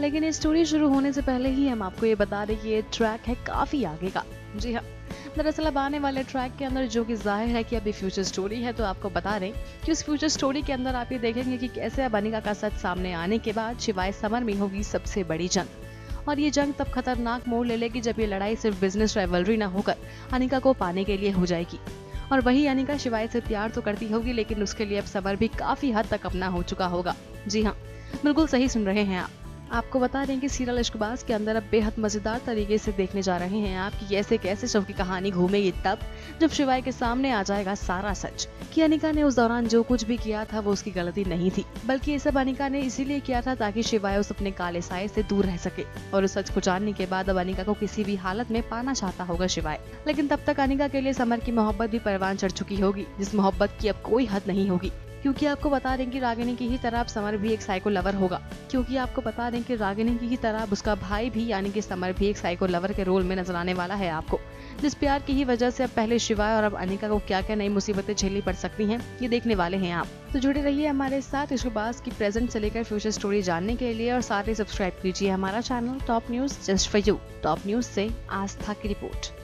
लेकिन ये स्टोरी शुरू होने से पहले ही हम आपको ये बता दें कि ये ट्रैक है काफ़ी आगे का। जी हाँ। दरअसल अब आने वाले ट्रैक के अंदर जो कि ज़ाहिर है कि अभी फ्यूचर स्टोरी है तो आपको बता दें कि उस फ्यूचर स्टोरी के अंदर आप ये देखेंगे कि कैसे अब अनिका का सच सामने आने के बाद शिवाय समर में होगी सबसे बड़ी जंग। और ये जंग तब खतरनाक मोड़ ले लेगी जब ये लड़ाई सिर्फ़ बिज़नेस राइवलरी ना होकर अनिका को पाने के लिए हो जाएगी। और वही अनिका शिवाय से प्यार तो करती होगी, लेकिन उसके लिए अब समर भी काफ़ी हद तक अपना हो चुका होगा। जी हाँ। बिल्कुल सही सुन रहे हैं आप। आपको बता दें कि सीरियल इश्कबाज के अंदर अब बेहद मज़ेदार तरीके से देखने जा रहे हैं आप कि कैसे कैसे शव की कहानी घूमेगी, तब जब शिवाय के सामने आ जाएगा सारा सच। कि अनिका ने उस दौरान जो कुछ भी किया था, वो उसकी गलती नहीं थी, बल्कि ये सब अनिका ने इसीलिए किया था ताकि शिवाय उस अपने काले साय से दूर रह सके और उस सच को जानने के बाद अब अनिका को किसी भी हालत में पाना चाहता होगा शिवाय। लेकिन तब तक अनिका के लिए समर की मोहब्बत भी परवान चढ़ चुकी होगी, जिस मोहब्बत की अब कोई हद नहीं होगी। क्योंकि आपको बता दें कि रागिनी की ही तरह समर भी एक साइको लवर होगा। क्योंकि आपको बता दें कि रागिनी की ही तरह उसका भाई भी यानी कि समर भी एक साइको लवर के रोल में नज़र आने वाला है आपको। जिस प्यार की ही वजह से अब पहले शिवाय और अब अनिका को क्या क्या नई मुसीबतें झेलनी पड़ सकती हैं, ये देखने वाले हैं आप। तो जुड़े रहिए हमारे साथ इशकबाज की प्रेजेंट से लेकर फ्यूचर स्टोरी जानने के लिए और साथ ही सब्सक्राइब कीजिए हमारा channel top news just for you top news से आस्था की रिपोर्ट